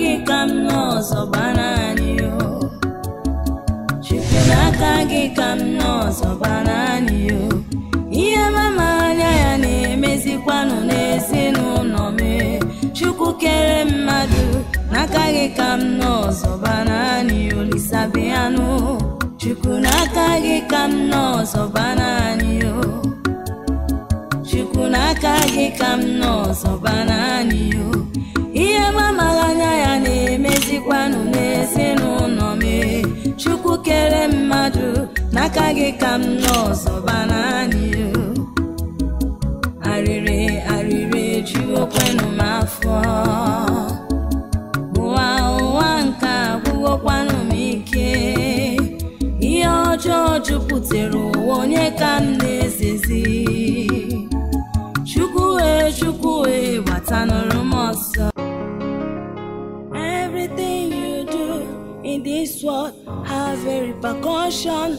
gị ka m nọ o chukwu n'aka gị ka m nọ naanị o ihe mama anya ya na-emezikwanụ n'ezinụlọ m. Chukwu kere mmadụ n'aka gị ka m nọ zọba naanị olisabianụ chukwu n'aka gị ka m nọ naanị o chukwu n'aka gị ka m nọ naanị o n'ezinụlọ m. Chukwu kere mmadụ n'aka gị ka m nọ zọba naanị arịrị arịrị ejuokwenụ m afọ. Ụwa ụwa nke agwụgokwanụ m ike. Ihe ọjọọ jupụtara ụwa onye ka m na-ezezi chukwu wee chukwu wee gbatanụrụ m. this world have a repercussion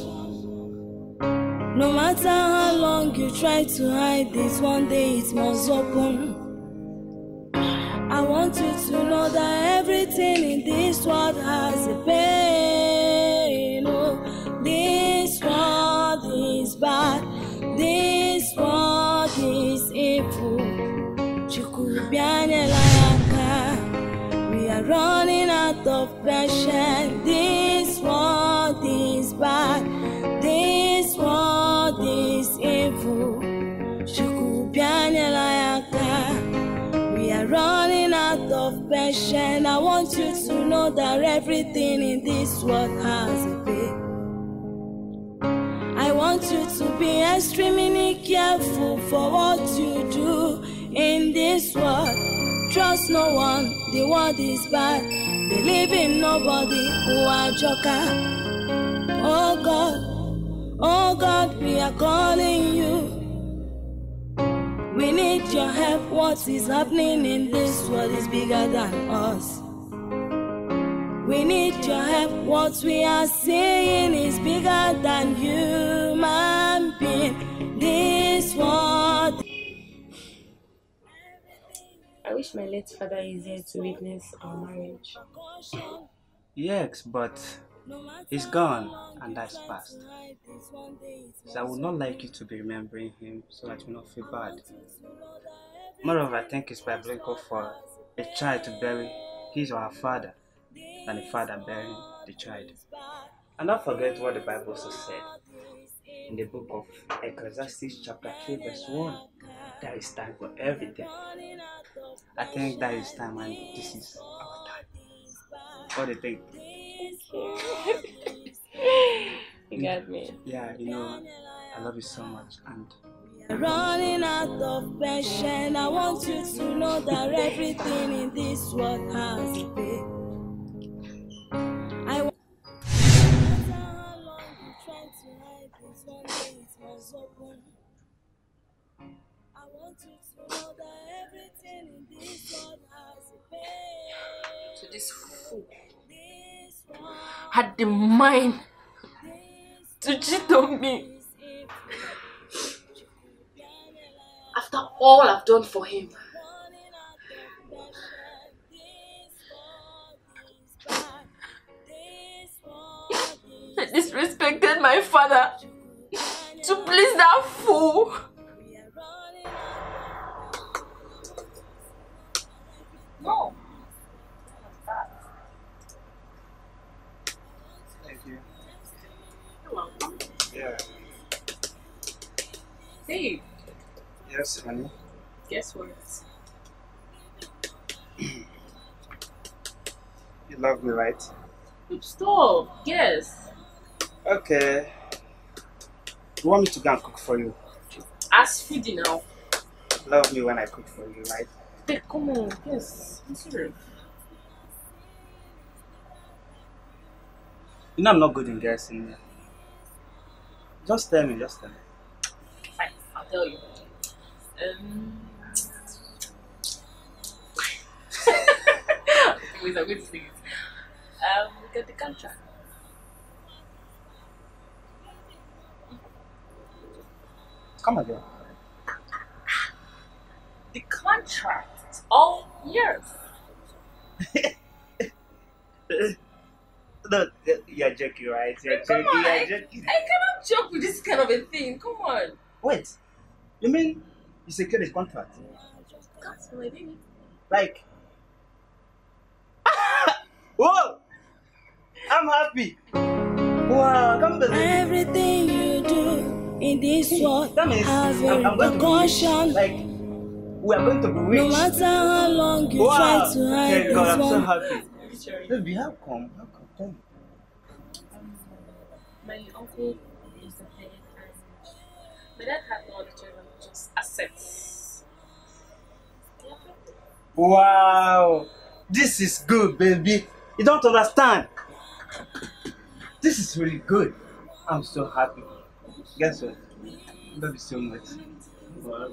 no matter how long you try to hide this one day it must open I want you to know that everything in this world has a pain. Oh, this world is bad. This world is evil. Chukwubianyela running out of patience. This world is bad. This world is evil. We are running out of patience. I want you to know that everything in this world has a pay. I want you to be extremely careful for what you do. Trust no one, the world is bad. Believe in nobody who are joker. Oh God, oh God, we are calling you. We need your help. What is happening in this world is bigger than us. We need your help. What we are seeing is bigger than human being. This world. Wish my late father is here to witness our marriage. Yes, but he's gone and that's past. So I would not like you to be remembering him so that you not feel bad. Moreover, I think it's biblical for a child to bury his or her father than a father burying the child. And don't forget what the Bible also said in the book of Ecclesiastes chapter 3 verse 1. There is time for everything. I think that is time and this is our time. What do you think? You got me. Yeah, you know, I love you so much and Running out of patience. I want you to know that everything in this world has a pay. I want no matter how long you try to hide this, one day it must open. Want you to know that everything in this world has a. So this fool. Had the mind to cheat on me. after all I've done for him. I disrespected my father. to please that fool. Yes, honey. guess what? You love me, right? Stop. Yes. Okay. You want me to go and cook for you? Ask foodie now. Love me when I cook for you, right? Hey, come on. Yes. I'm serious. You know I'm not good in guessing. Just tell me, just tell me. Fine, I'll tell you. Um. Wait, I'm going to say it. Um, we got the contract. Come again. The contract. All years. No, you're joking, right? You're joking. Come on, I, You're I joking. cannot joke with this kind of a thing. Come on. Wait, you mean you secured his contract? That's my baby. Like, whoa! I'm happy. Wow, I can't believe. Everything you do in this world That means I'm, a I'm going to be Like, we are going to be No rich. matter how long you wow! try to hide Thank God, this I'm so one, happy. Baby, how come? How come? Tell me. My uncle is the head and my dad had no other choice accept. Wow! This is good, baby. You don't understand. This is really good. I'm so happy. Guess what? Love you so much. Wow.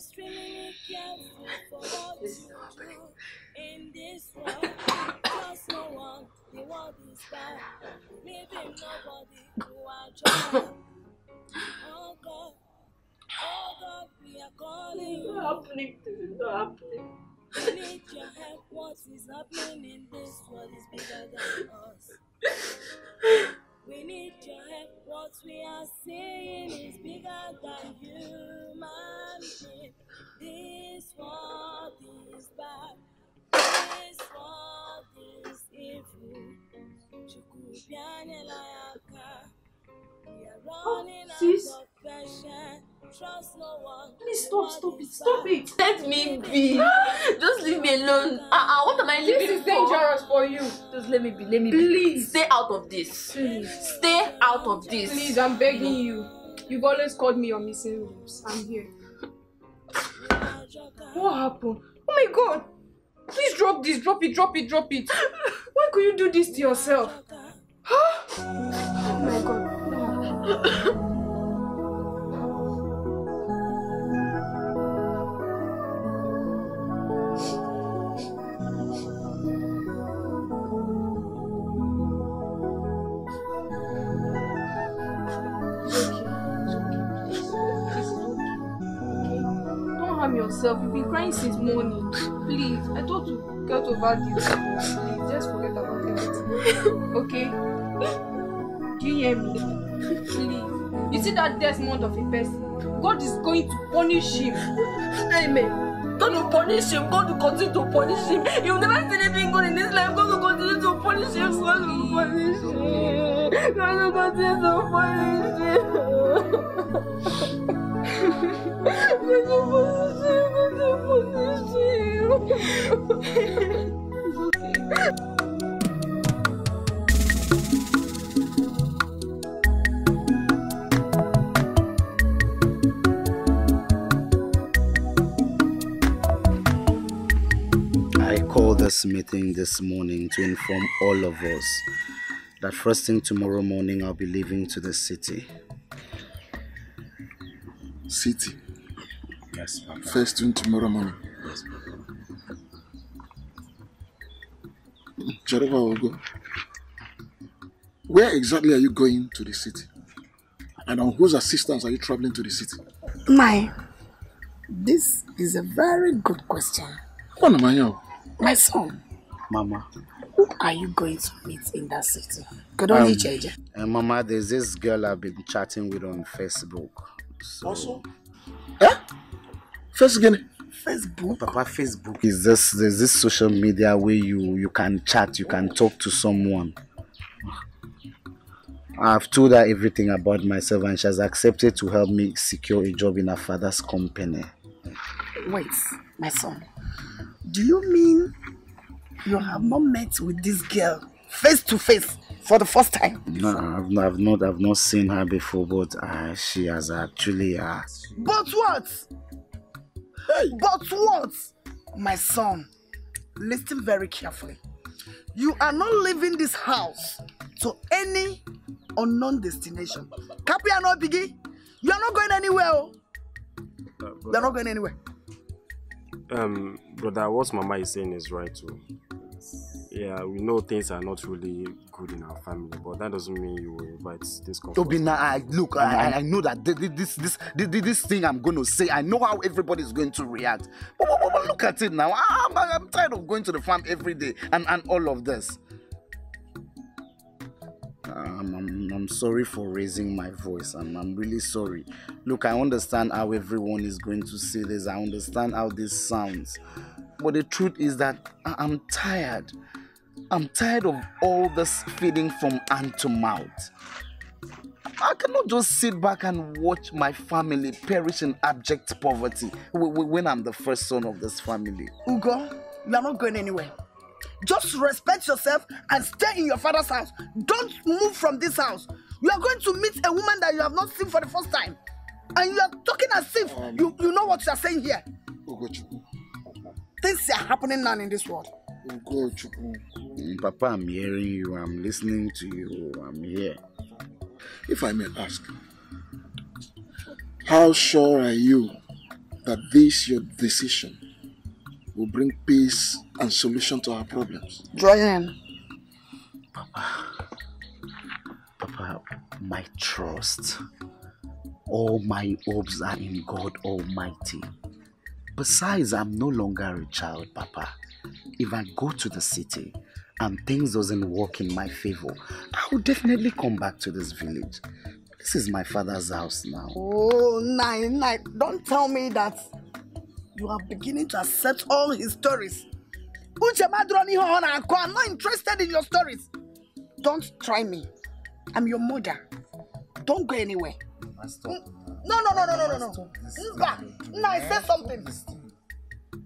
To be extremely careful for what you do in this world. Trust no one, the world is bad. In nobody, you are just. Oh God, oh God, we are calling you. happening. This is not happening. We need your help. What is happening in this world is bigger than us. Stop, stop it, stop it. Let me be. Just leave me alone. Uh uh, what am I This living is for? dangerous for you. Just let me be, let me be. Please. Stay out of this. Please. Stay out of this. Please, I'm begging you. You've always called me your missing rooms. I'm here. What happened? Oh my god! Please drop this, drop it, drop it, drop it. Why could you do this to yourself? Huh? oh my god. yourself. You've been crying since morning. Please, I thought to get over this. Please, just forget about everything. Okay? Do you hear me? Please. You see that Desmond of a person? God is going to punish him. Amen. God will punish him. God will continue to punish him. You've never seen anything good in this life. God will continue to punish him. God will punish him. God will continue to punish him. I called this meeting this morning to inform all of us that first thing tomorrow morning I'll be leaving to the city. City. Yes, Papa. First thing tomorrow morning. Jehovah will go. Where exactly are you going to the city? And on whose assistance are you traveling to the city? My, this is a very good question. What am I here? My son, Mama. who are you going to meet in that city? Could only Um, change. Uh, Mama, there's this girl I've been chatting with on Facebook. So, Also? Eh? First again. Facebook. Papa, Facebook is this there's this social media where you you can chat, you can talk to someone. I've told her everything about myself and she has accepted to help me secure a job in her father's company. Wait, my son. Do you mean you have not met with this girl face to face for the first time? No, I've not, I've not, I've not seen her before, but uh, she has actually uh, But what? Hey! But what? My son, listen very carefully. You are not leaving this house to any unknown destination. Kapi and Obigi, you are not going anywhere. Oh. You are not going anywhere. Um, Brother, what Mama is saying is right too. Yeah, we know things are not really good in our family, but that doesn't mean you will invite discomfort. Obinna, I look, I, I- I know that thi- thi- this, this, this, this thing I'm going to say, I know how everybody's going to react. But, but, but- but look at it now. I'm, I'm tired of going to the farm every day and, and all of this. Um, I'm, I'm sorry for raising my voice. I'm, I'm really sorry. Look, I understand how everyone is going to see this. I understand how this sounds. But the truth is that I'm tired. I'm tired of all this feeding from hand to mouth. I cannot just sit back and watch my family perish in abject poverty wh- wh- when I'm the first son of this family. Ugo, you are not going anywhere. Just respect yourself and stay in your father's house. Don't move from this house. You are going to meet a woman that you have not seen for the first time. And you are talking as if um, you, you know what you are saying here. Ugochukwu. Things are happening now in this world. Ugochukwu. Papa, I'm hearing you. I'm listening to you. I'm here. If I may ask, how sure are you that this your decision will bring peace and solution to our problems? Joanne, Papa, my trust, all my hopes are in God Almighty. Besides, I'm no longer a child, Papa. If I go to the city and things doesn't work in my favor, I will definitely come back to this village. This is my father's house now. oh, nine, nine. Don't tell me that you are beginning to accept all his stories. Uche Madroni Honako, I'm not interested in your stories. Don't try me. I'm your mother. Don't go anywhere. No, no, no, no, no, no, no. Nga, Nna, say something.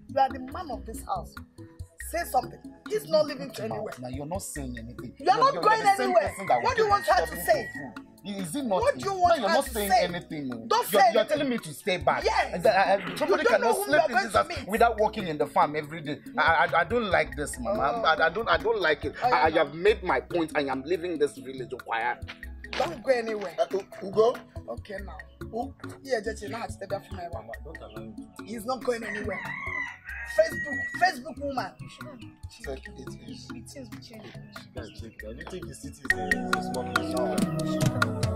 You are the man of this house. Say something. He's not leaving to anywhere. Now you're not saying anything. You're not going anywhere. What do you want her to say? Is it not? What do you want no, you're not saying say? anything. no. Don't you're, say You're anything. telling me to stay back. Yes. That, uh, somebody You don't know cannot sleep in this house without working in the farm every day. I, I, I don't like this, Mama. I, I don't I don't like it. I, I have made my point. I am leaving this village. Okwaya. Don't go anywhere. Uh, Ugo? Okay, now. Who? Yeah, just you know how to stay back from my mama. He's not going anywhere. Facebook, Facebook woman. Check it is. I don't think the city is a, is a small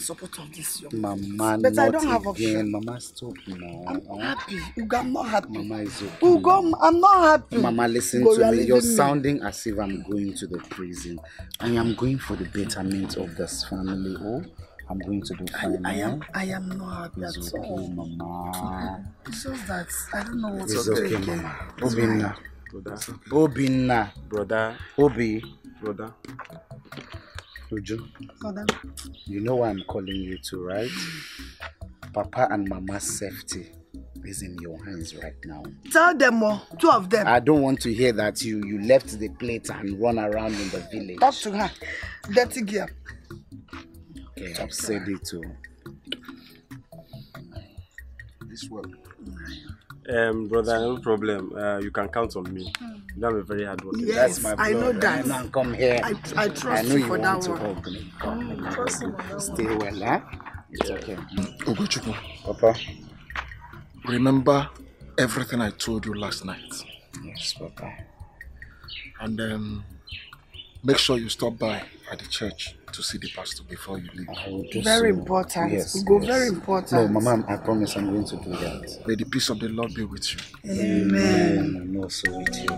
in support of this young Mama, But I don't have again. option. Mama, stop now. I'm happy. Ugo, I'm not happy. Mama is okay. Ugo, I'm- I'm not happy. Mama, listen Ugo, to you are me. You're leaving me. sounding as if I'm going to the prison. I am going for the betterment of this family. Oh, I'm going to do I, fine. I am. I am not happy It's at okay, all. Mama. It's just that I don't know what It's to do okay, again. Eh? Mama. Obinna. Brother, Obinna. brother, Obi. brother. Uju. You know why I'm calling you to, right? Papa and Mama's safety is in your hands right now. Tell them more. Two of them. I don't want to hear that you you left the plate and run around in the village. Talk to her. Dirty girl. Okay, I've said it too. This work. Um, brother, no problem. Uh, you can count on me. You know I'm a very hard worker. Yes, That's my I know brother. that. Now come here. I, I trust I know you you for want that to one. hug me. Come, stay well, huh? It's okay. Ugochukwu, Papa. remember everything I told you last night. Yes, Papa. And um, make sure you stop by at the church to see the pastor before you leave. I will Very so. important. Yes, We go yes. very No, important. Mama, I promise I'm going to do that. May the peace of the Lord be with you. Amen. And also with you,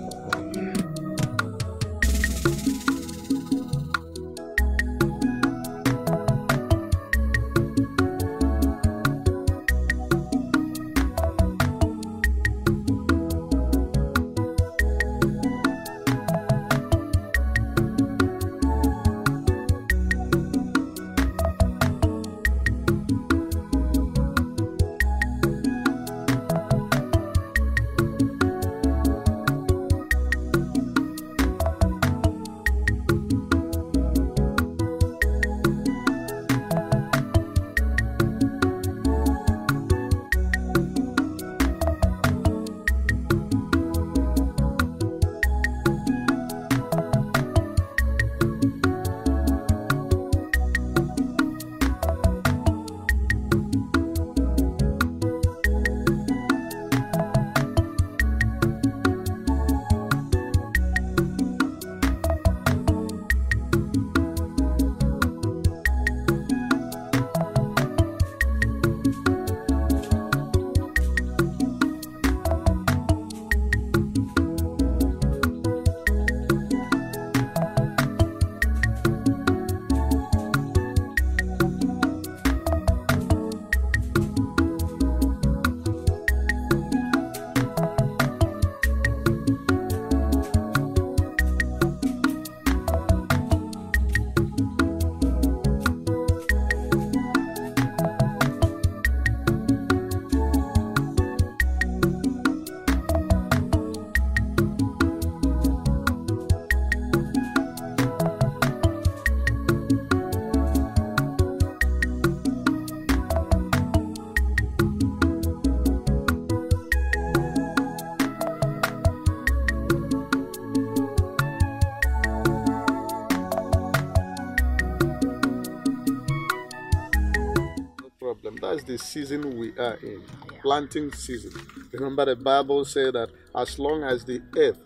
the season we are in, planting season. Remember, the Bible said that as long as the earth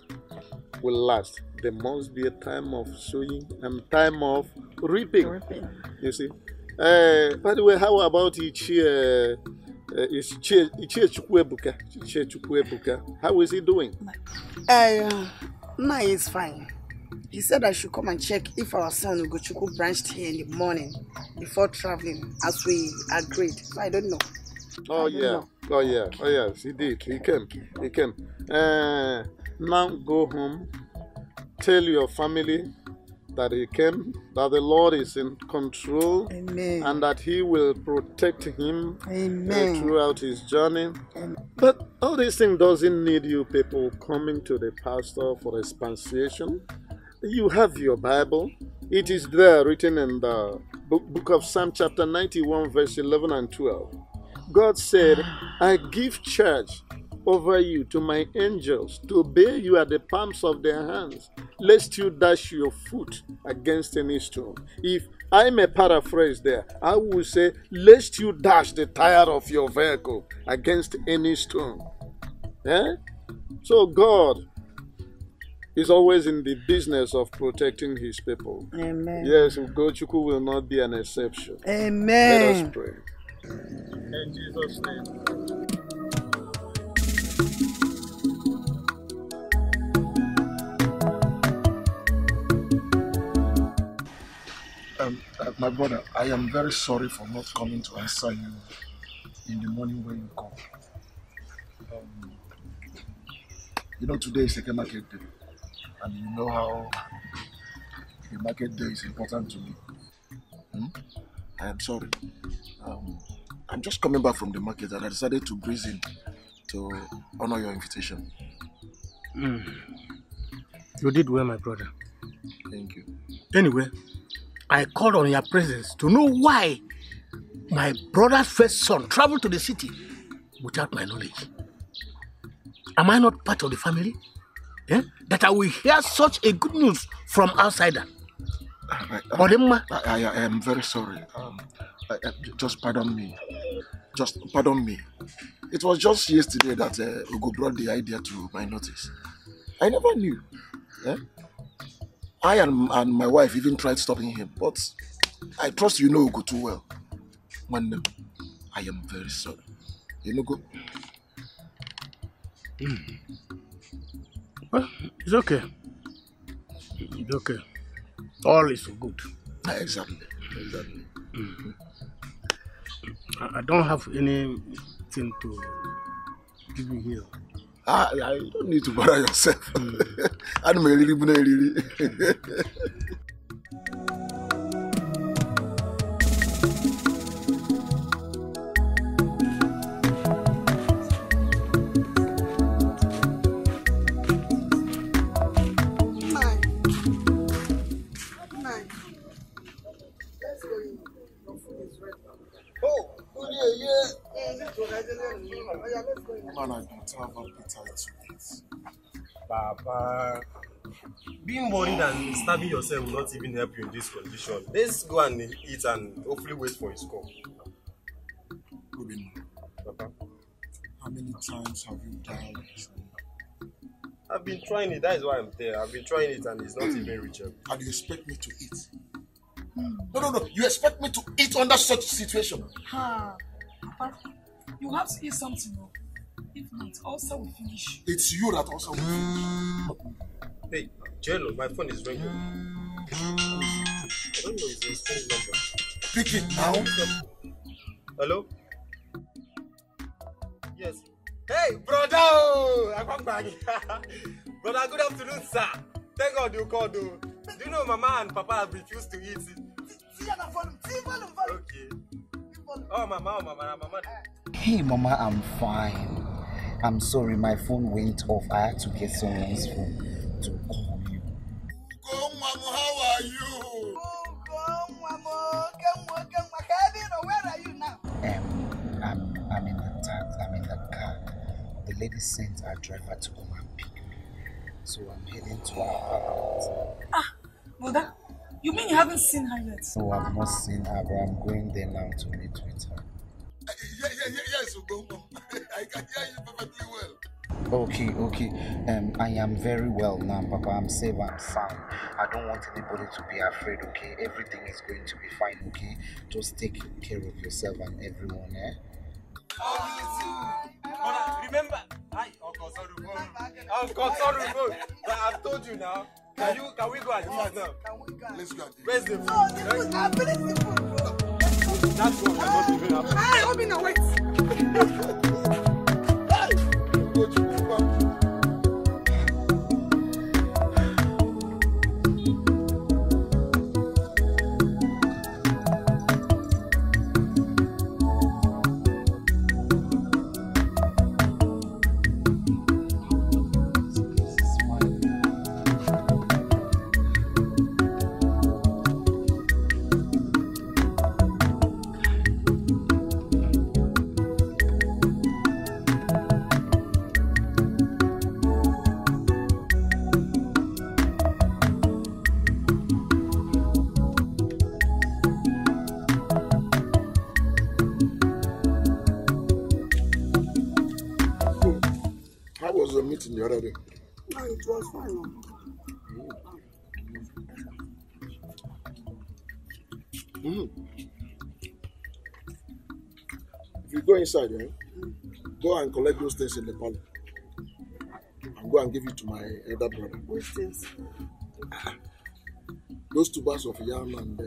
will last, there must be a time of sowing and time of reaping. You see. Uh, by the way, how about Ichie? Uh, Ichie Ichie Chukwuebuka? Ichie Chukwuebuka. How is he doing? Uh, Nna is fine. He said I should come and check if our son Ugochukwu branched here in the morning before traveling, as we agreed. So I don't know. Oh don't yeah. know. Oh yeah. Oh yes, he did. He came. He came. Uh, now go home. Tell your family that he came, that the Lord is in control, Amen. and that He will protect him uh, Amen. throughout his journey. But all these things doesn't need you people coming to the pastor for expansion. You have your Bible. It is there written in the book, of Psalm chapter 91 verse 11 and 12. God said, I give charge over you to my angels to bear you at the palms of their hands, lest you dash your foot against any stone. If I may paraphrase there, I will say, lest you dash the tire of your vehicle against any stone. Eh? So God is always in the business of protecting his people. Amen. Yes, Ugochukwu will not be an exception. Amen. Let us Amen. pray. In Jesus' name. Um, uh, my brother, I am very sorry for not coming to answer you in the morning when you call. Um, you know, today is a market day, and you know how the market day is important to me. Hmm? I am sorry. Um, I'm just coming back from the market, and I decided to breeze in to honor your invitation. Mm. You did well, my brother. Thank you. Anyway, I called on your presence to know why my brother's first son traveled to the city without my knowledge. Am I not part of the family? Eh? That I will hear such a good news from outsider. I, I, I, I am very sorry. Um, I, I- just pardon me. Just pardon me. It was just yesterday that uh, Ugo brought the idea to my notice. I never knew. eh? I and, and my wife even tried stopping him, but I trust you know Ugo too well. Man, I am very sorry. You know, go. Mm. Well, it's okay. It's okay. All is good. Exactly. Exactly. Mhm. I I don't have anything to give you here. Ah, I don't need to bother yourself. I don't really, really. Man, I don't have appetite to eat. Papa, being worried and starving yourself will not even help you in this condition. Let's go and eat and hopefully wait for his call. Ruben, Papa, how many times have you dialed this? I've been trying it. That is why I'm there. I've been trying it and it's not even hmm. reachable. And you expect me to eat? Hmm. No, no, no. You expect me to eat under such situation? Ha, Papa, you have to eat something. oh. If not, also will finish. It's you that also will finish. Hey, Jello, my phone is ringing. I don't know his phone number. Pick it now. Hello? Yes. Hey, brother! oh, I come back. brother, good afternoon, sir. Thank God you called. oh. Do you know Mama and Papa have refused to eat it? Okay. Oh, Mama, oh, Mama, Mama. Hey, Mama, I'm fine. I'm sorry, my phone went off. I had to get someone's phone to call you. Go, Mama, how are you? Where are you now? Um, I'm, I'm in the taxi. I'm in the car. The lady sent our driver to come and pick me. So I'm heading to her apartment. Ah, Brother, you mean you haven't seen her yet? So I've not seen her, but I'm going there now to meet with her. Yeah, yeah, yeah, yes, Ogongo. I can hear you perfectly well. Okay, okay. Um, I am very well now, Papa. I'm safe and sound. I don't want anybody to be afraid, okay? Everything is going to be fine, okay? Just take care of yourself and everyone, eh? Brother, remember, I, Uncle Sorry, Uncle Sorry, but I've told you now. Can you, can we go and eat now? Let's go. Where's the food? Oh, the food. I finished the food. That's what I'm not even happy. Hey, Obina, wait. it was fine. Mm. If you go inside, eh, go and collect those things in the parlor. And go and give it to my elder brother. Which things? Those two bags of yam and uh,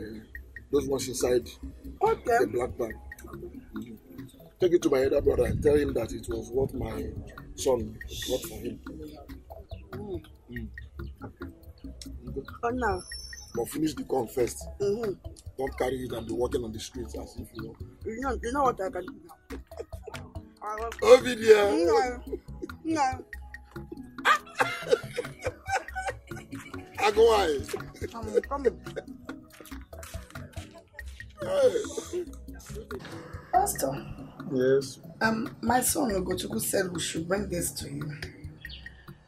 those ones inside Okay. the black bag. Mhm. Take it to my elder brother and tell him that it was what my son brought for him. Mm. Oh, no. But finish the corn first. Mm-hmm. Don't carry it and be walking on the streets as if you know. You know, you know what I can do now? I will- Ovidia! No. No. Agwai! I'm coming. Pastor, Yes. um, my son Ogochukwu said we should bring this to you.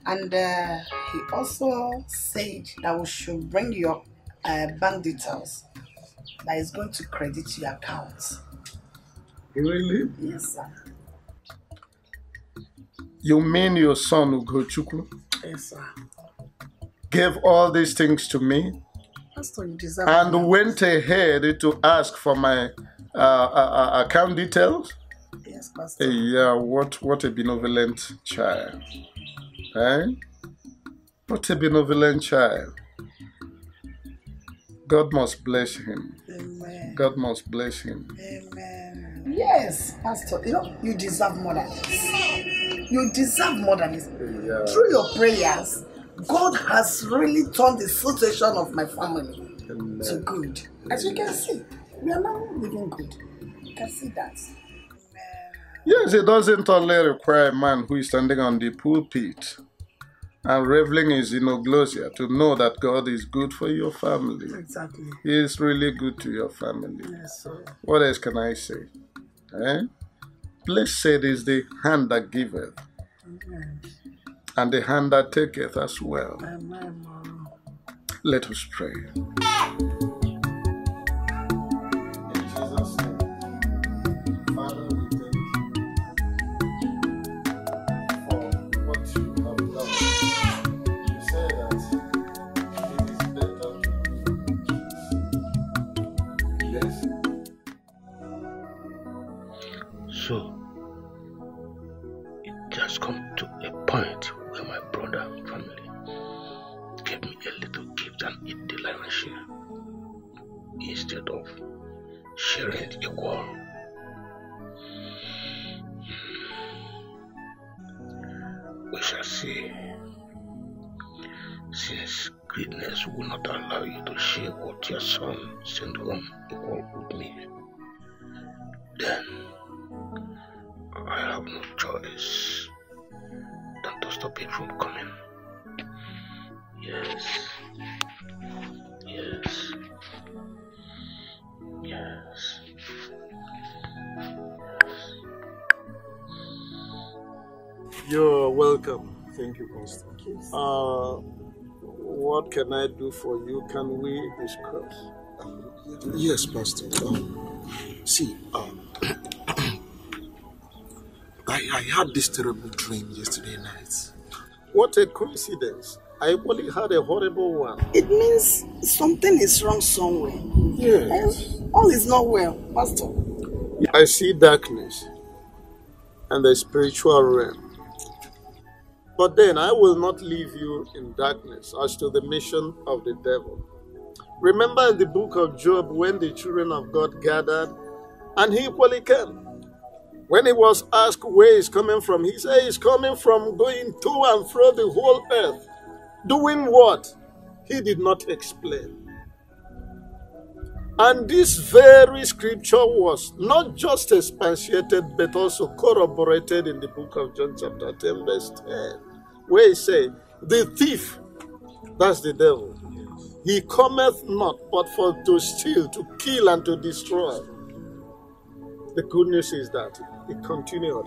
And uh, he also said that we should bring your uh, bank details that is going to credit your account. Really? Yes, sir. You mean your son Ugochukwu Yes, sir. gave all these things to me Pastor, you deserve and it. went ahead to ask for my uh, uh, uh, account details? Yes, Pastor. Yeah, what, what a benevolent child. Eh? What a benevolent child. God must bless him. Amen. God must bless him. Amen. Yes, Pastor. You know, you deserve more than this. You deserve more than this. Yeah. Through your prayers, God has really turned the situation of my family to good. As you can see, we are now living good. You can see that. Yes, it doesn't only require a man who is standing on the pulpit and reveling his inoglosia to know that God is good for your family. Exactly. He is really good to your family. Yes, sir. What else can I say? Eh? Blessed is the hand that giveth, and the hand that taketh as well. Amen. Let us pray. You're welcome. Thank you, Pastor. Uh, what can I do for you? Can we discuss? Yes, Pastor. Um, see, um, I, I had this terrible dream yesterday night. What a coincidence. I only had a horrible one. It means something is wrong somewhere. Yes. Eh, All is not well, Pastor. I see darkness and the spiritual realm. But then I will not leave you in darkness as to the mission of the devil. Remember in the book of Job when the children of God gathered and he equally came. When he was asked where he's coming from, he said he's coming from going to and fro the whole earth. Doing what? He did not explain. And this very scripture was not just expatiated but also corroborated in the book of John, chapter 10, verse 10, where he said, The thief, that's the devil, he cometh not but for to steal, to kill, and to destroy. The good news is that he continued,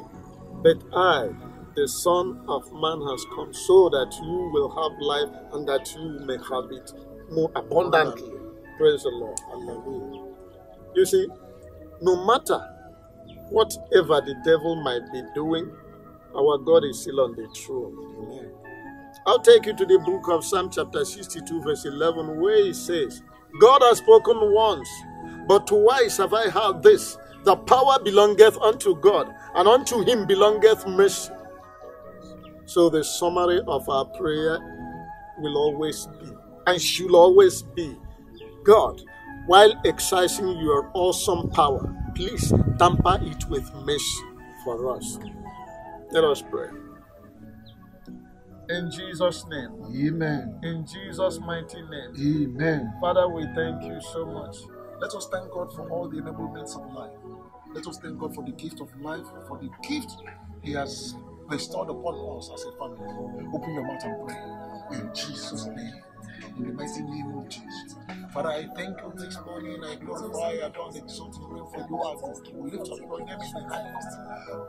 But I, the Son of Man, has come so that you will have life and that you may have it more abundantly. Praise the Lord. Hallelujah. You see, no matter whatever the devil might be doing, our God is still on the throne. I'll take you to the book of Psalm chapter 62, verse 11, where he says, God has spoken once, but twice have I heard this. The power belongeth unto God, and unto him belongeth mercy. So the summary of our prayer will always be, and should always be, God, while exercising your awesome power, please tamper it with mercy for us. Let us pray. In Jesus' name. Amen. In Jesus' mighty name. Amen. Father, we thank you so much. Let us thank God for all the enablements of life. Let us thank God for the gift of life, for the gift He has bestowed upon us as a family. Open your mouth and pray. In Jesus' name. In the mighty name of Jesus. Father, I thank you this morning. I glorify, I don't exalt you, for you are good. We lift up your name in the highest.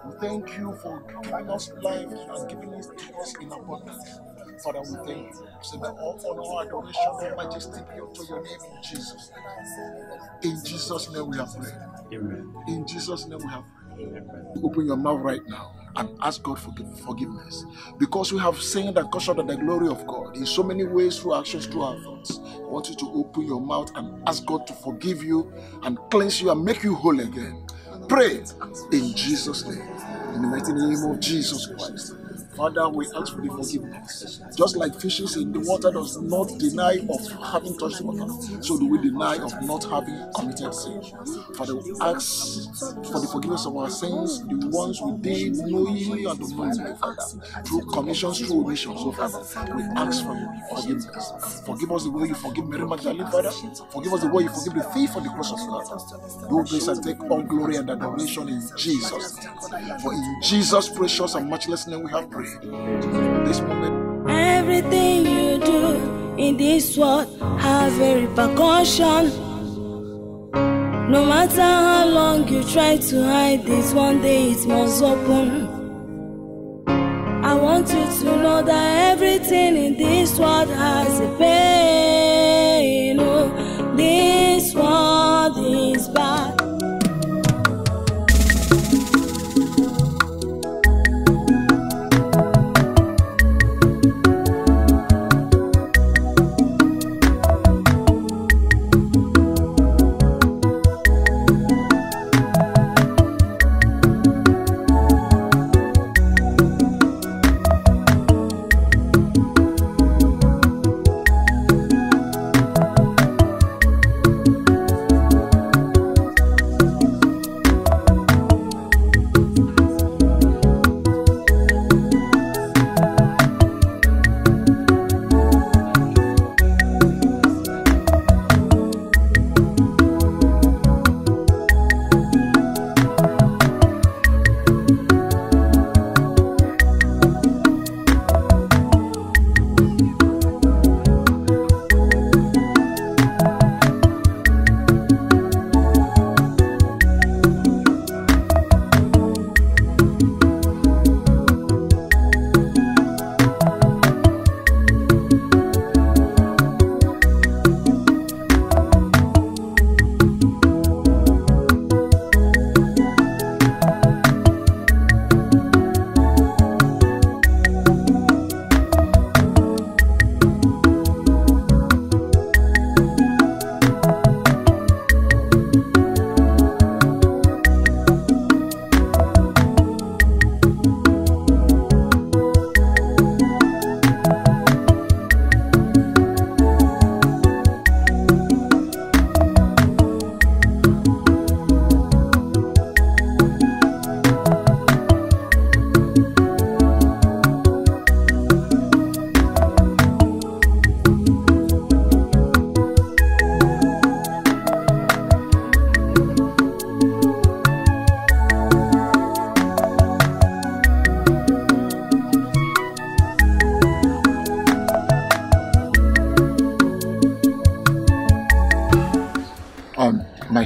We thank you for giving us life and giving it to us in abundance. Father, we thank you. Say that all honor, adoration, all majesty be unto your name in Jesus' name. In Jesus' name we have prayed. Amen. In Jesus' name we have prayed. Open your mouth right now and ask God for forgiveness. Because we have sinned and cut of the glory of God in so many ways through actions, through our thoughts. I want you to open your mouth and ask God to forgive you and cleanse you and make you whole again. Pray in Jesus' name. In the mighty name of Jesus Christ. Father, we ask for the forgiveness. Just like fishes in the water does not deny of having touched water, so do we deny of not having committed sin. Father, we ask for the forgiveness of our sins, the ones we did knowingly and unknowingly, Father, through commissions, through omissions, oh Father. We ask for your forgiveness. Forgive us the way you forgive Mary Magdalene, Father. Forgive us the way you forgive the thief on the cross of God. Do this and take all glory and adoration in Jesus' For in Jesus' precious and matchless name we have prayed. This moment. Everything you do in this world has a repercussion. No matter how long you try to hide this, one day it must open. I want you to know that everything in this world has a pain. Oh, this world is bad.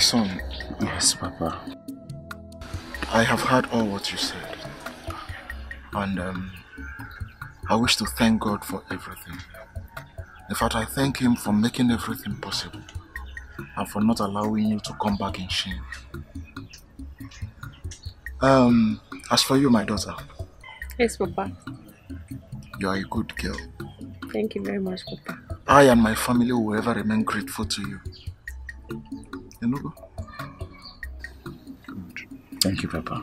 Son. Yes, Papa. I have heard all what you said. And um, I wish to thank God for everything. In fact, I thank Him for making everything possible and for not allowing you to come back in shame. Um, as for you, my daughter, Yes, Papa. you are a good girl. Thank you very much, Papa. I and my family will ever remain grateful to you. You know? Thank you, Papa.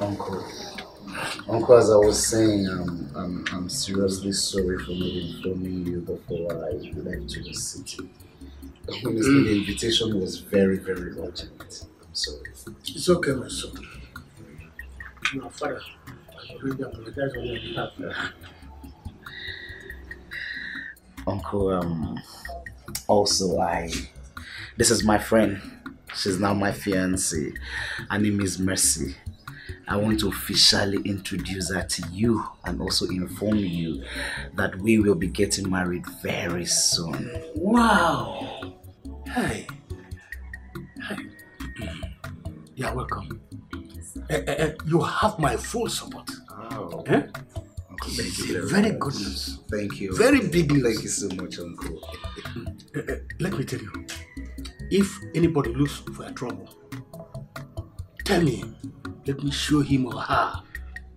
Uncle, Uncle, as I was saying, um, I'm, I'm seriously sorry for not informing you before I left to the city. Honestly, the invitation was very, very urgent. I'm sorry. It's okay, my son. My father, I already apologize on your behalf. Uncle, um, also I, this is my friend. She's now my fiancée. Her name is Mercy. I want to officially introduce her to you and also inform you that we will be getting married very soon. Wow! Hey. Hey. You're welcome. Eh, eh, eh, you have my full support. Oh. Eh? Uncle, thank you very, very good news. Thank you. Very big news. Thank you so much, Uncle. Eh, let me tell you, if anybody looks for a trouble, tell me. Let me show him or her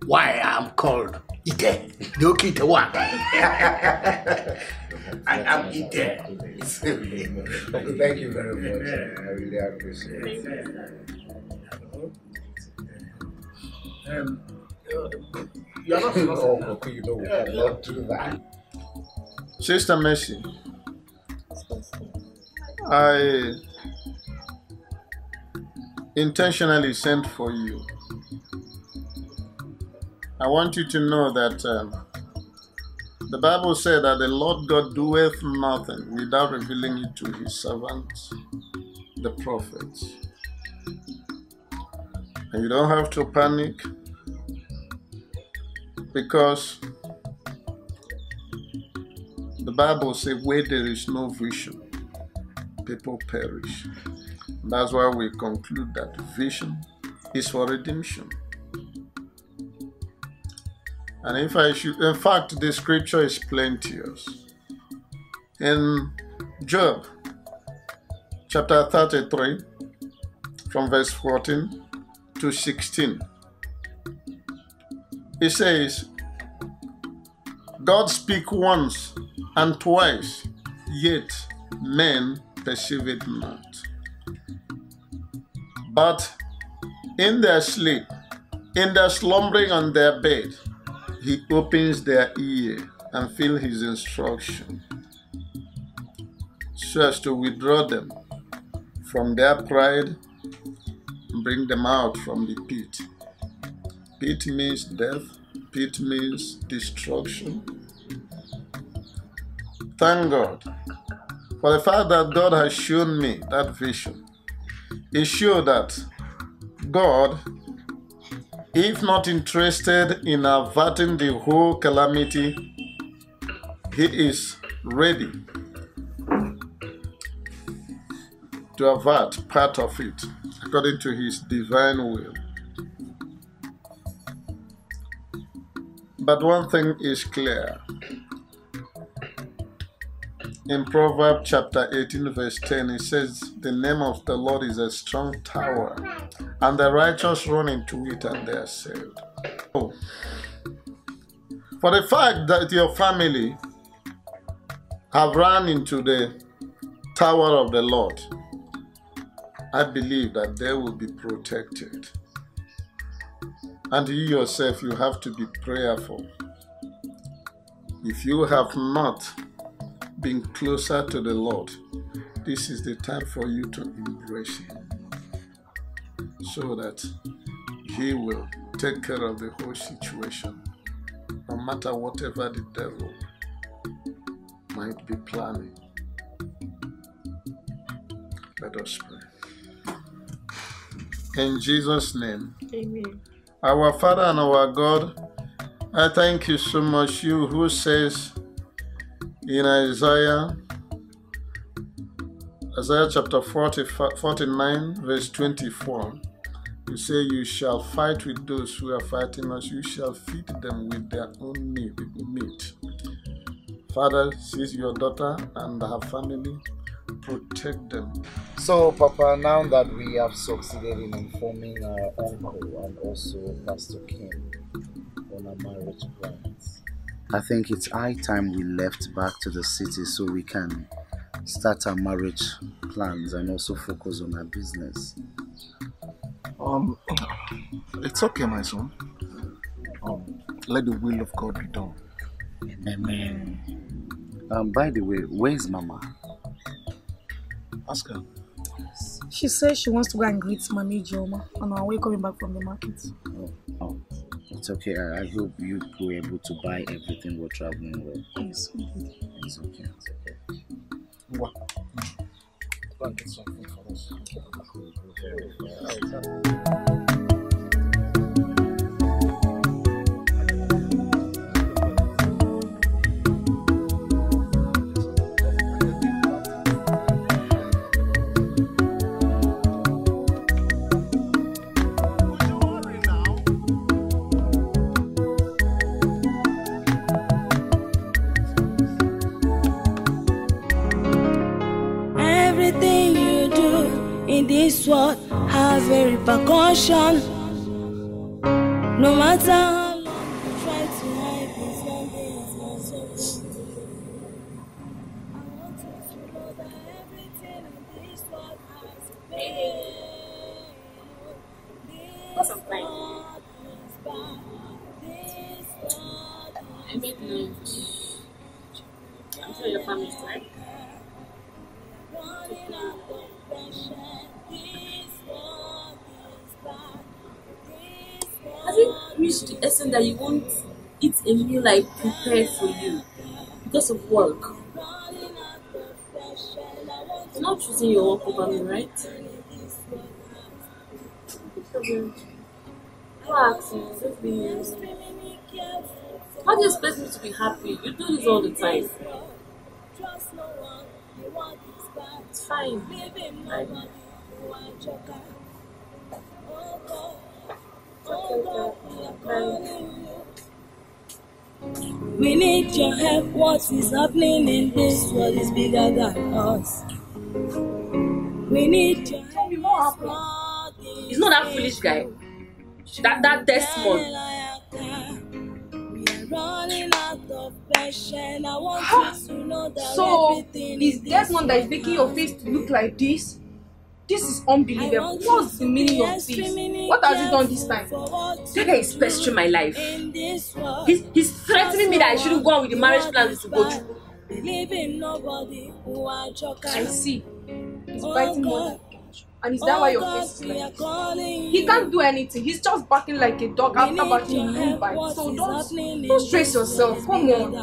why I'm called Ite, the Okite one. I am Ite. Uncle, thank you very much. I really appreciate it. Um, you're not Oh, Uncle, you know we cannot do that. Sister Mercy, I intentionally sent for you. I want you to know that um, the Bible said that the Lord God doeth nothing without revealing it to his servants, the prophets. And you don't have to panic because the Bible says, where there is no vision, people perish. That's why we conclude that vision is for redemption. And if I should, in fact, the scripture is plenteous. In Job chapter 33, from verse 14 to 16, it says, God speak once and twice, yet men perceive it not. But in their sleep, in their slumbering on their bed, he opens their ear and feel his instruction so as to withdraw them from their pride bring them out from the pit. Pit means death, pit means destruction. Thank God for the fact that God has shown me that vision. It showed that God, if not interested in averting the whole calamity, He is ready to avert part of it according to His divine will. But one thing is clear. In Proverbs chapter 18, verse 10, it says, The name of the Lord is a strong tower, and the righteous run into it and they are saved. For the fact that your family have run into the tower of the Lord, I believe that they will be protected. And you yourself, you have to be prayerful. If you have not been closer to the Lord, this is the time for you to embrace Him so that He will take care of the whole situation, no matter whatever the devil might be planning. Let us pray. In Jesus' name, Amen. Our Father and our God, I thank you so much. You who says in Isaiah, Isaiah chapter 40, 49, verse 24, you say, You shall fight with those who are fighting us, you shall feed them with their own meat. meat. Father, seize your daughter and her family, protect them. So, Papa, now that we have succeeded in informing our uncle and also Pastor Kim on our marriage plans, I think it's high time we left back to the city so we can start our marriage plans and also focus on our business. Um, it's okay, my son. Um, let the will of God be done. Amen. Um, by the way, where's Mama? Ask her. She says she wants to go and greet Mami Joma on our way coming back from the market. Oh, oh. It's okay. I, I hope you were able to buy everything we're traveling with. Yes, we. It's okay. It's okay. What? Go and get some food for us. A repercussion. No matter I prepared for you because of work? You're not choosing your work over me, right? How do you expect me to be happy? You do this all the time. It's fine. Fine. Okay, okay. you. We need your help. What is happening in this world is bigger than us. We need your help. This world is He's not that foolish guy. That that Desmond. We are running out of passion. I want you to know that So, everything is Desmond that is making your face to look like this? This is unbelievable. What's the meaning of this? What has he done this time? That guy is pestering my life. He's, he's threatening me that I shouldn't go on with the marriage plans to go through. Believe in nobody who are joker. I see. He's biting money. And is that why your face is like this? He can't do anything. He's just barking like a dog after barking you bite. So don't, don't stress yourself. Come on.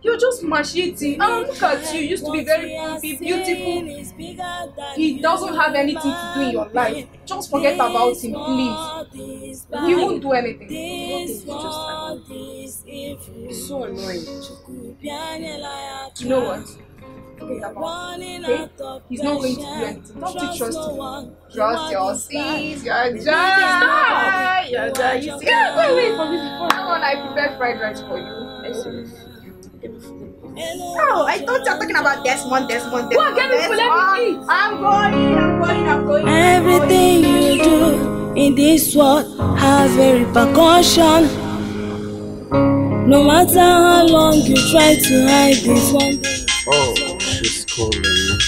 You're just machete. And look at you. You used to be very pretty, beautiful. He doesn't have anything to do in your life. Just forget about him, please. He won't do anything. He's so annoying. You know what? Forget about it. Okay? He's not going to do anything. Don't you trust him? Trust your seeds, your jar. Your jar. You see, yeah, go away from me before. Come on, I prepared fried rice for you. Oh, I thought you were talking about Desmond, Desmond, Desmond. Go and get me let me eat. I'm going, I'm going, I'm going. Everything you do in this world has a repercussion. No matter how long you try to hide this one day. Oh, she's calling me.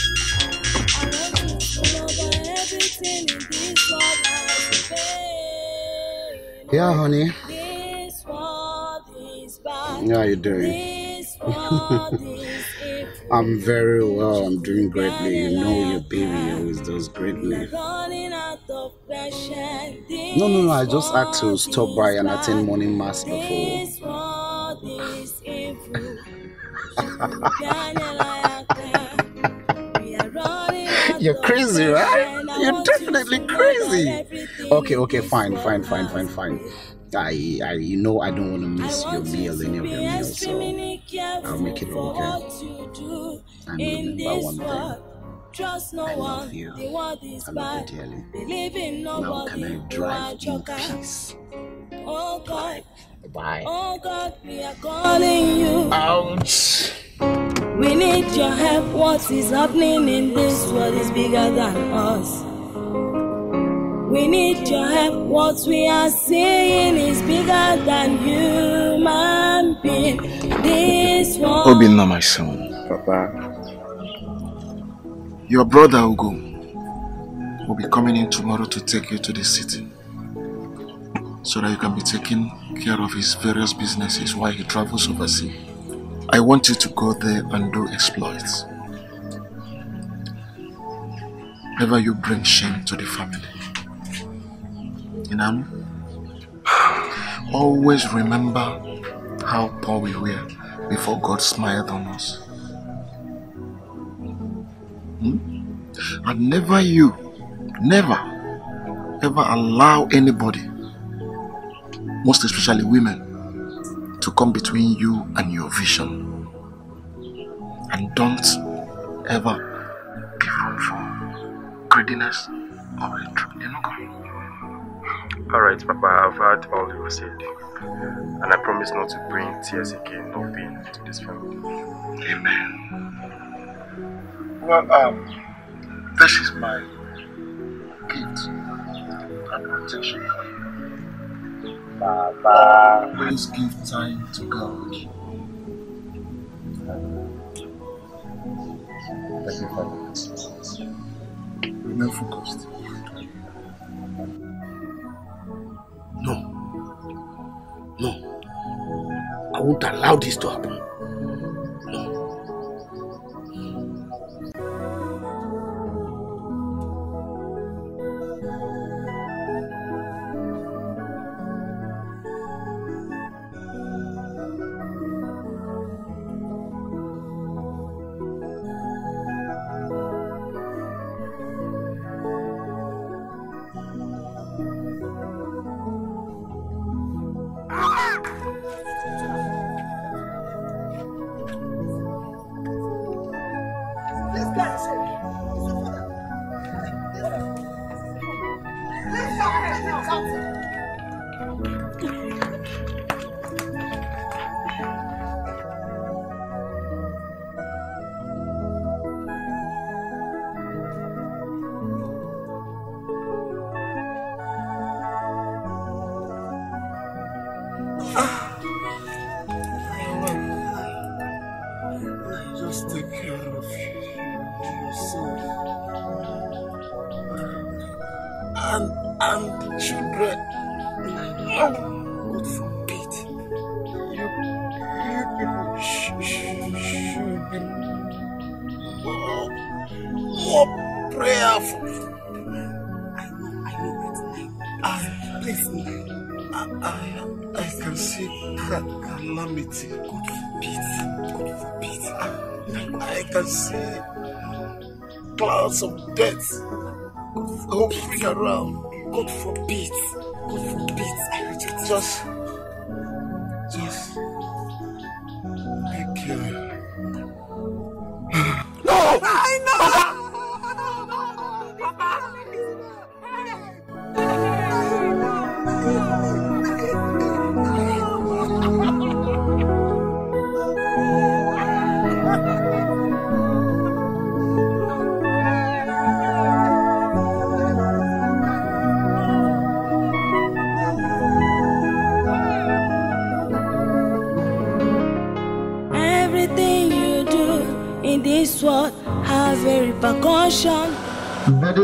Yeah, honey. This world is bad. How you doing? I'm very well. I'm doing greatly. You know your baby always does greatly. Running out of passion. No, no, no. I just had to stop by and attend morning mass before. This world is evil. You're crazy, right? You're definitely crazy. Okay, okay, fine, fine, fine, fine, fine. I, I, you know, I don't want to miss your meal, any of your meals, so I'll make it okay. And remember one thing. I love you. I love you dearly. Now can I drive in peace? Oh God, Bye. oh God, we are calling you. Ouch. We need your help. What is happening in this world is bigger than us. We need your help. What we are seeing is bigger than human being. This world. Obinna, my son. Papa, Your brother Ugo will be coming in tomorrow to take you to the city so that you can be taking care of his various businesses while he travels overseas. I want you to go there and do exploits. Never you bring shame to the family. You know? Always remember how poor we were before God smiled on us. Hmm? And never you, never, ever allow anybody, most especially women, to come between you and your vision. And don't ever give room for greediness or hatred. You know, Alright, Papa, I've heard all you said. And I promise not to bring tears again or pain to this family. Amen. Well, um, this is my gift and protection for you. Baba. Always give time to God. Thank you, Father. Remain focused. No. No. I won't allow this to happen.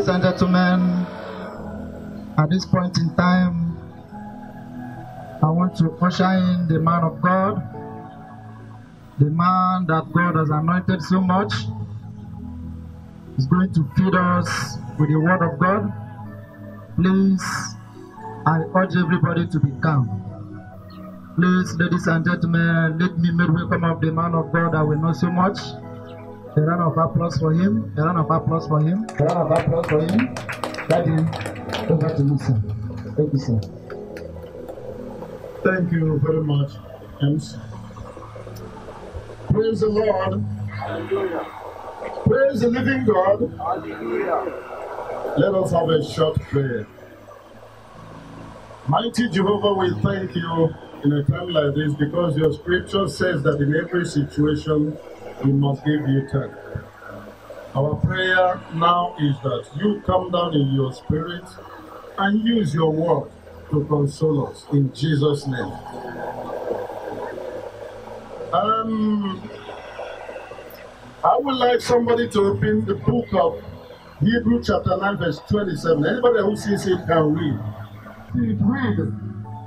Ladies and gentlemen, at this point in time, I want to usher in the man of God, the man that God has anointed so much. He's going to feed us with the word of God. Please, I urge everybody to be calm. Please, ladies and gentlemen, let me make welcome of the man of God that we know so much. A round of applause for him. A round of applause for him. A round of applause for him. Daddy, over to you, sir. Thank you, sir. Thank you very much, MC. Praise the Lord. Hallelujah. Praise the living God. Hallelujah. Let us have a short prayer. Mighty Jehovah, we thank you in a time like this because your scripture says that in every situation we must give you thanks. Our prayer now is that you come down in your spirit and use your word to console us in Jesus' name. Um, I would like somebody to open the book of Hebrew chapter 9, verse 27. Anybody who sees it can read. Please read.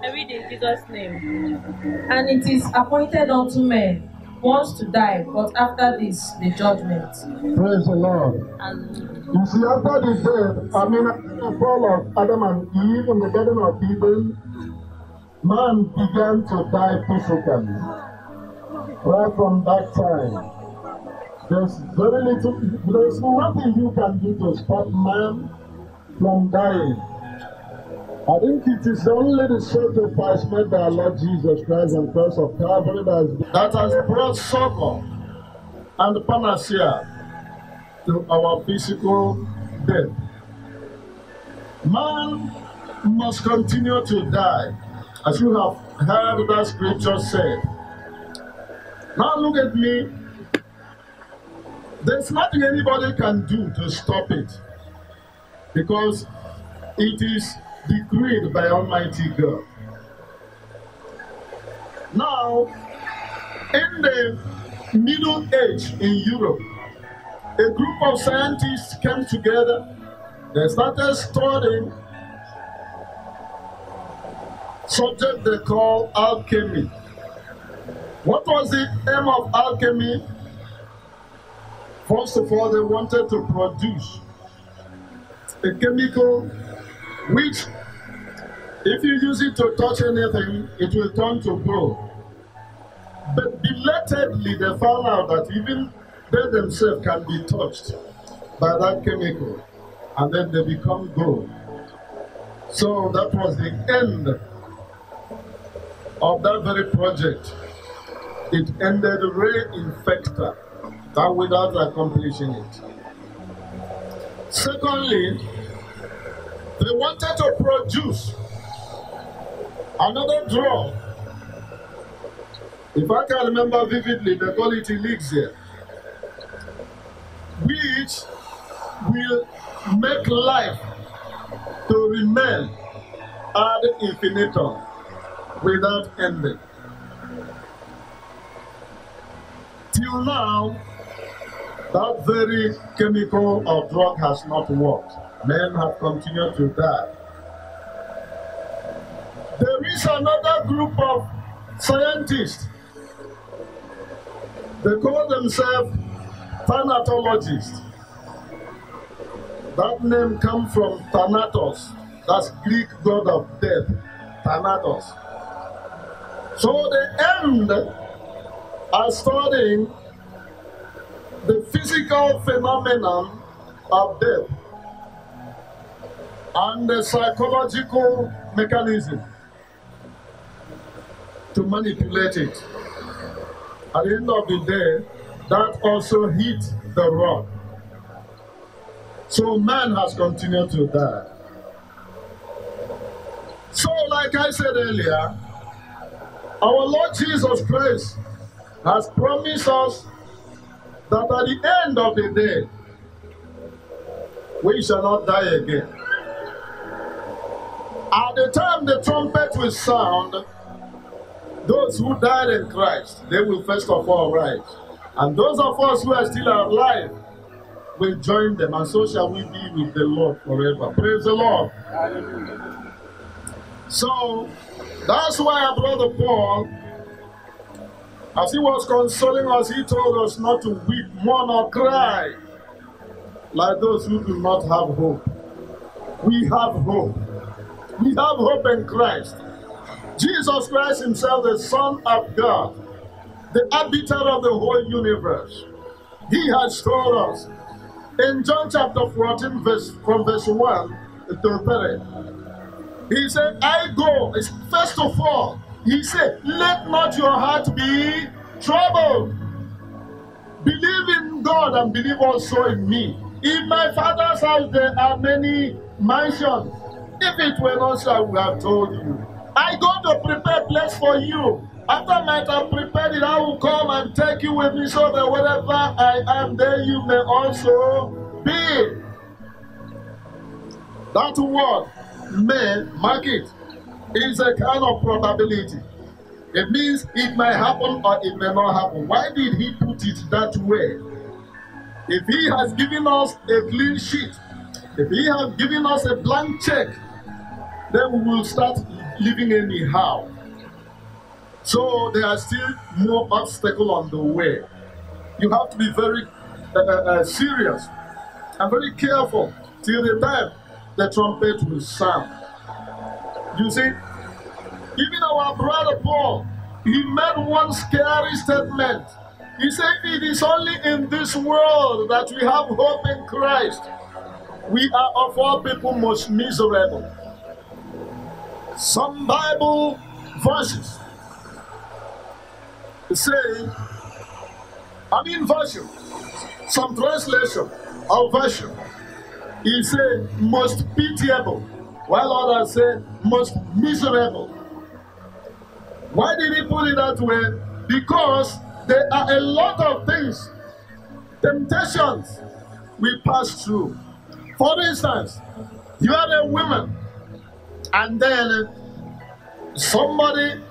I read in Jesus' name. And it is appointed unto men once to die, but after this, the judgment. Praise the Lord. You see, after the death, I mean, after the fall of Adam and Eve in the Garden of Eden, man began to die physically. Right from that time, there's very little, there's nothing you can do to stop man from dying. I think it is only the sacrifice made by our Lord Jesus Christ and cross of Calvary that has, that has brought succor and panacea to our physical death. Man must continue to die, as you have heard that scripture said. Now look at me. There's nothing anybody can do to stop it because it is decreed by Almighty God. Now, in the Middle Age in Europe, a group of scientists came together. They started studying subject they call alchemy. What was the aim of alchemy? First of all, they wanted to produce a chemical which, if you use it to touch anything, it will turn to gold. But belatedly, they found out that even they themselves can be touched by that chemical, and then they become gold. So that was the end of that very project. It ended re infecta, that without accomplishing it. Secondly, they wanted to produce another drug. If I can remember vividly, they call it elixir, which will make life to remain ad infinitum without ending. Till now, that very chemical or drug has not worked. Men have continued to die. Is another group of scientists. They call themselves thanatologists. That name comes from Thanatos. That's Greek god of death. Thanatos. So they end are studying the physical phenomenon of death and the psychological mechanism to manipulate it. At the end of the day, that also hit the rock. So man has continued to die. So, like I said earlier, our Lord Jesus Christ has promised us that at the end of the day, we shall not die again. At the time the trumpet will sound, those who died in Christ, they will first of all rise. And those of us who are still alive will join them, and so shall we be with the Lord forever. Praise the Lord. So that's why brother Paul, as he was consoling us, he told us not to weep, mourn, or cry like those who do not have hope. We have hope. We have hope in Christ. Jesus Christ Himself, the Son of God, the arbiter of the whole universe, He has told us in John chapter 14, verse from verse 1 to 3. He said, I go. First of all, he said, Let not your heart be troubled. Believe in God and believe also in me. In my father's house there are many mansions. If it were not so, I would have told you. I go to prepare place for you. After I have prepared it, I will come and take you with me so that wherever I am, there you may also be. That word may mark it is a kind of probability. It means it may happen or it may not happen. Why did he put it that way? If he has given us a clean sheet, if he has given us a blank check, then we will start living anyhow. So there are still more obstacles on the way. You have to be very uh, uh, serious and very careful till the time the trumpet will sound. You see, even our brother Paul, he made one scary statement. He said, It is only in this world that we have hope in Christ. We are of all people most miserable. Some Bible verses say, I mean version, some translation or version, he say most pitiable, while others say most miserable. Why did he put it that way? Because there are a lot of things, temptations we pass through. For instance, you are a woman, and then somebody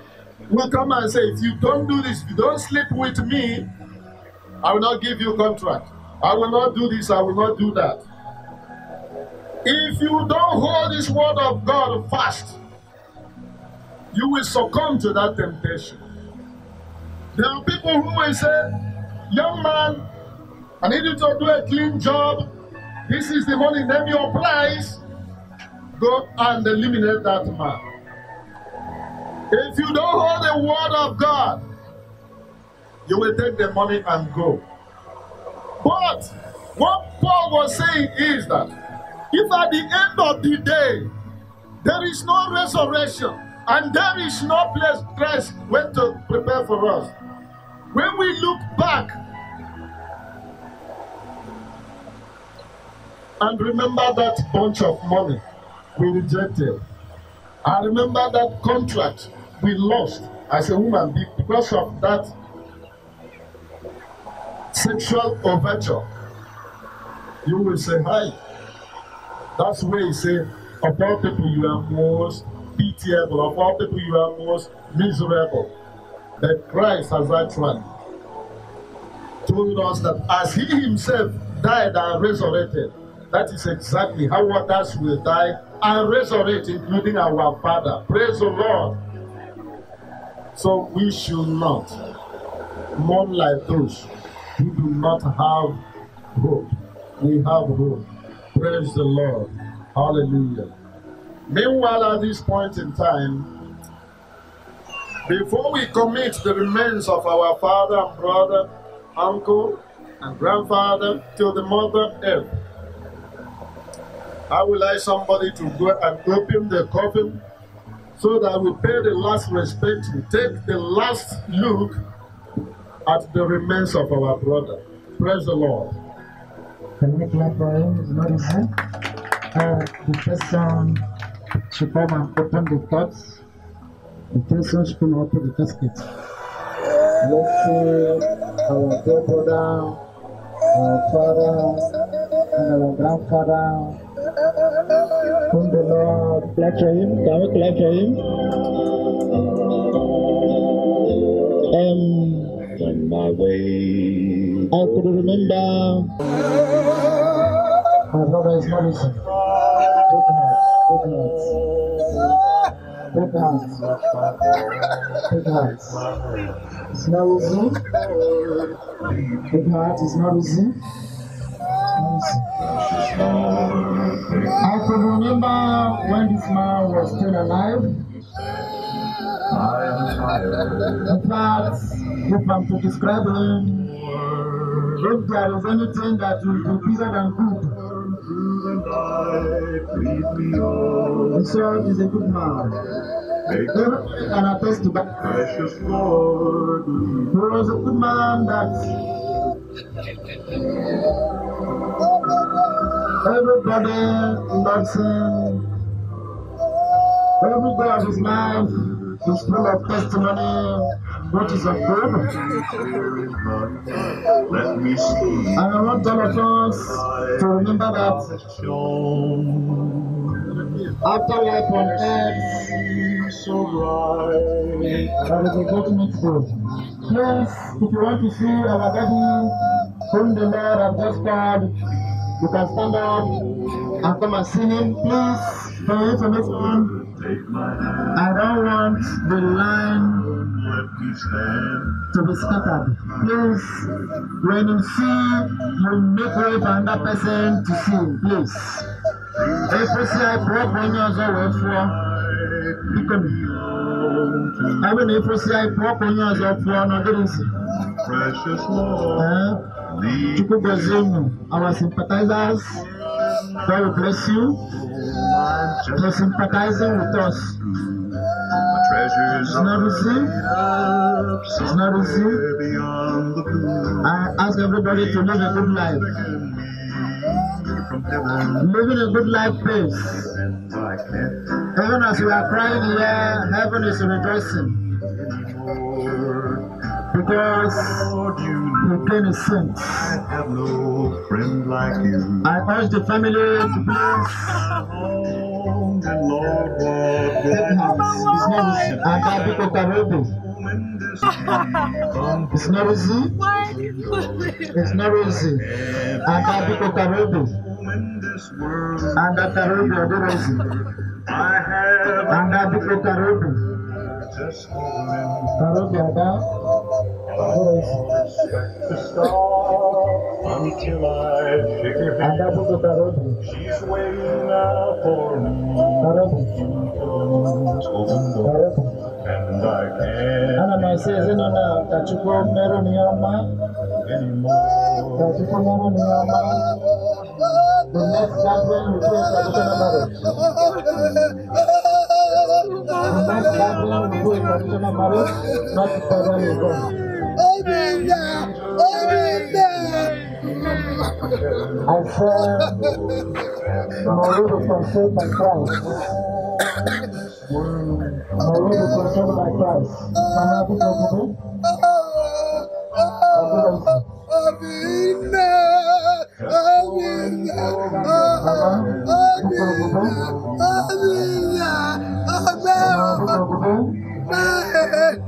will come and say, if you don't do this, if you don't sleep with me, I will not give you contract. I will not do this, I will not do that. If you don't hold this word of God fast, you will succumb to that temptation. There are people who will say, young man, I need you to do a clean job. This is the money, name your price. Go and eliminate that man. If you don't hold the word of God, you will take the money and go. But what Paul was saying is that if at the end of the day there is no resurrection and there is no place Christ went to prepare for us, when we look back and remember that bunch of money we rejected, I remember that contract we lost as a woman because of that sexual overture. You will say, Hi. That's where you say, Of all people, you are most pitiable. Of all people, you are most miserable. But Christ has actually told us that as He Himself died and resurrected, that is exactly how others will die and resurrect, including our Father. Praise the Lord. So we should not mourn like those who do not have hope. We have hope. Praise the Lord. Hallelujah. Meanwhile, at this point in time, before we commit the remains of our father and brother, uncle, and grandfather to the mother earth, I would like somebody to go and open the coffin so that we pay the last respect, we take the last look at the remains of our brother. Praise the Lord. Can we clap for him? It's not easy. Uh, the person should come and open the cups. The person should come and open the casket. Let's see our dear brother, our father, grandfather. Whom the Lord for him. Can we clap for him? Um, my way. I could remember. My brother is not listening. Take hands. Take hands. Take hands. It's not easy. Take hands. It's not easy. I could remember when this man was still alive. I am In fact, if I'm to describe him, If there is anything that will be bigger than good, Esau is a good man. Everyone can attest to that. Lord. He was a good man that everybody loves him. Every day of his life is full of testimony, What is a of good. Let me see. And I want all of us to remember that after life on earth, so bright. there is a judgment day. Please, if you want to see our daddy, whom the Lord has just called, you can stand up and come and sing him, please. For your I don't want the line to be scattered. Please, when you see, you make way for another person to sing, please. If you see, Every side, prop on yourself, for you can. I mean, every side, prop on yourself, for another see. Precious Lord. Uh, Gọzie unu. Our sympathizers, God bless you for sympathizing with us. It's not easy. It's not easy. I ask everybody to live a good life. Living a good life pays. Even as we are crying here, heaven is rejoicing. Because I have no friend like you. I urge the family to bless. Long Lord, not pick the it's not easy. It's not easy. I not pick. I'm not the rebel, not easy until I figure out she's waiting out for me and I can't anamaisezeno na kachukua mero nioma kachukua mero nioma the next gathering we pray traditional the next not Open the, open the. I said, Marie will console my Christ. Marie will console my Christ. Mama, have you done it? Oh,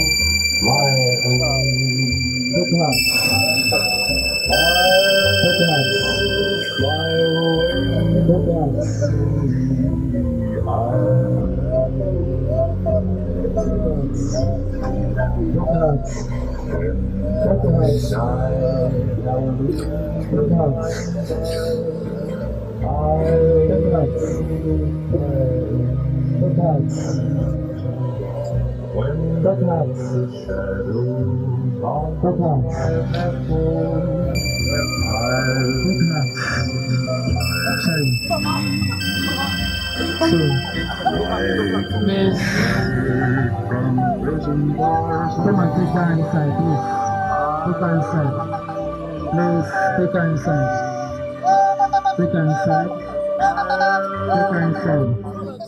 Take hands. Take hands. Take hands. Take hands. Take hands. And Rất là Rất là Sừng Sừng Các bạn tôi can xài đi Tôi can xài Please, tôi can xài Tôi can xài Tôi can xài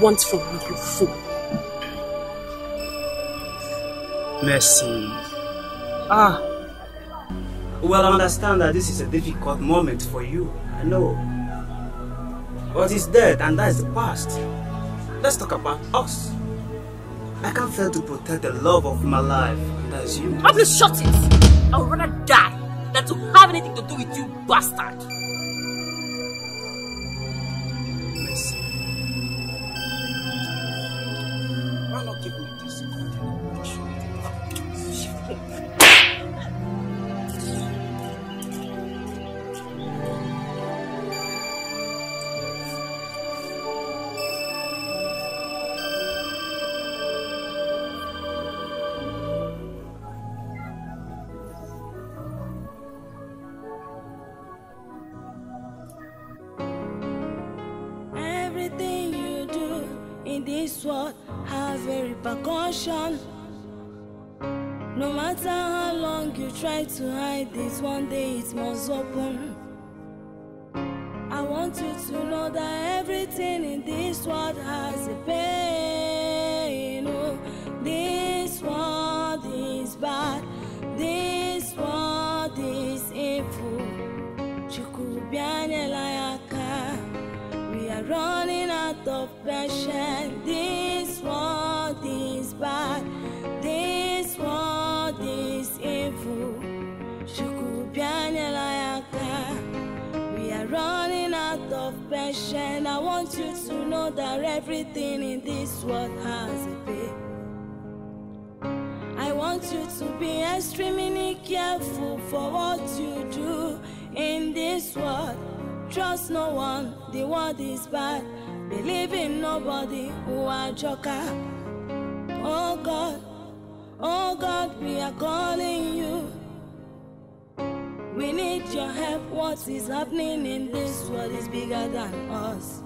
want from me, you fool? Mercy. Ah. Well, I understand that this is a difficult moment for you. I know. But it's dead, and that is the past. Let's talk about us. I can't fail to protect the love of my life, and that's you. Oh, please shut it! I would rather die than to have anything to do with you, bastard! World has a pay. I want you to be extremely careful for what you do in this world. Trust no one, the world is bad. Believe in nobody who are joker. Oh God, oh God, we are calling you. We need your help. What is happening in this world is bigger than us.